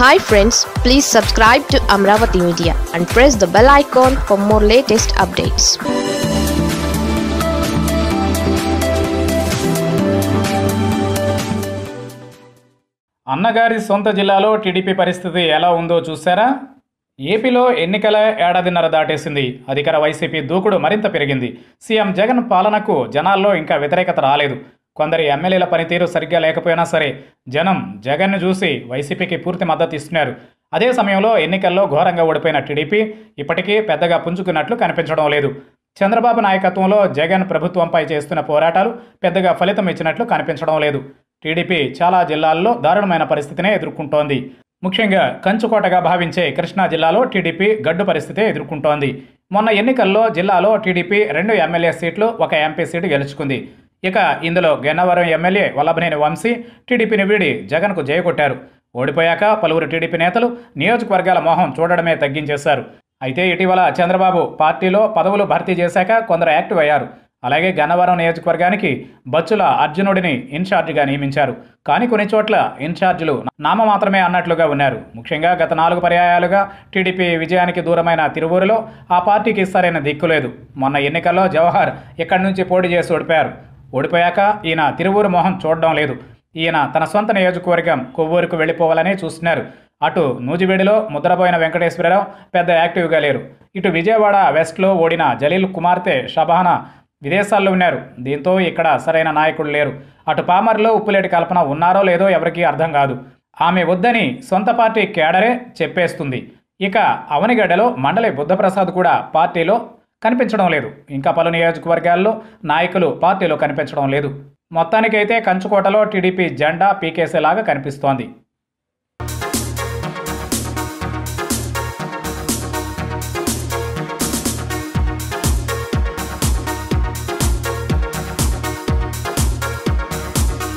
Hi friends please subscribe to Amaravati media and press the bell icon for more latest updates అన్నగారి సొంత జిల్లాలో TDP పరిస్థితి ఎలా ఉందో చూసారా ఏపీలో ఎన్నికల ఏడాదిన్నర దాటేసింది. అధికార వైసీపీ దూకుడు మరింత పెరిగింది. సీఎం జగన్ పాలనకు జనాల్లో ఇంకా వ్యతిరేకత రాలేదు. కొందరి ఎమ్మెల్యేల పనితీరు సరిగ్గా లేకపోయినా సరే జనం జగన్ను చూసి వైసీపీకి పూర్తి మద్దతు ఇస్తున్నారు. అదే సమయంలో ఎన్నికల్లో ఘోరంగా ఓడిపోయిన టీడీపీ ఇప్పటికీ పెద్దగా పుంజుకున్నట్లు కనిపించడం లేదు. చంద్రబాబు నాయకత్వంలో జగన్ ప్రభుత్వంపై చేస్తున్న పోరాటాలు పెద్దగా ఫలితం ఇచ్చినట్లు కనిపించడం లేదు. టీడీపీ చాలా జిల్లాల్లో దారుణమైన పరిస్థితినే ఎదుర్కొంటోంది. ముఖ్యంగా కంచుకోటగా భావించే కృష్ణా జిల్లాలో టీడీపీ గడ్డు పరిస్థితే ఎదుర్కొంటోంది. మొన్న ఎన్నికల్లో జిల్లాలో టీడీపీ రెండు ఎమ్మెల్యే సీట్లు ఒక ఎంపీ సీటు గెలుచుకుంది. ఇక ఇందులో గన్నవరం ఎమ్మెల్యే వల్లభనేని వంశీ టీడీపీని వీడి జగన్కు జయకొట్టారు ఓడిపోయాక పలువురు టీడీపీ నేతలు నియోజకవర్గాల మోహం చూడడమే తగ్గించేశారు. అయితే ఇటీవల చంద్రబాబు పార్టీలో పదవులు భర్తీ చేశాక కొందరు యాక్టివ్ అయ్యారు. అలాగే గన్నవరం నియోజకవర్గానికి బచ్చుల అర్జునుడిని ఇన్ఛార్జిగా నియమించారు. కానీ కొన్ని చోట్ల ఇన్ఛార్జీలు నామ మాత్రమే అన్నట్లుగా ఉన్నారు. ముఖ్యంగా గత నాలుగు పర్యాయాలుగా టీడీపీ విజయానికి దూరమైన తిరువూరులో ఆ పార్టీకి సరైన దిక్కులేదు మొన్న ఎన్నికల్లో జవహర్ ఇక్కడి నుంచి పోటీ చేసి ఓడిపోయారు. ఓడిపోయాక ఈయన తిరువూరు మొహం చూడడం లేదు. ఈయన తన సొంత నియోజకవర్గం కొవ్వూరుకు వెళ్ళిపోవాలని చూస్తున్నారు. అటు నూజివేడిలో ముద్రపోయిన వెంకటేశ్వరరావు పెద్ద యాక్టివ్గా లేరు. ఇటు విజయవాడ వెస్ట్లో ఓడిన జలీల్ కుమార్తె షబానా విదేశాల్లో ఉన్నారు. దీంతో ఇక్కడ సరైన నాయకుడు లేరు. అటు పామర్లో ఉప్పులేటి కల్పన ఉన్నారో లేదో ఎవరికీ అర్థం కాదు. ఆమె వద్దని సొంత పార్టీ కేడరే చెప్పేస్తుంది. ఇక అవనిగడ్డలో మండలి బుద్ధప్రసాద్ కూడా పార్టీలో కనిపించడం లేదు. ఇంకా పలు నియోజకవర్గాల్లో నాయకులు పార్టీలో కనిపించడం లేదు. మొత్తానికైతే కంచుకోటలో టీడీపీ జెండా పీకేసేలాగా కనిపిస్తోంది.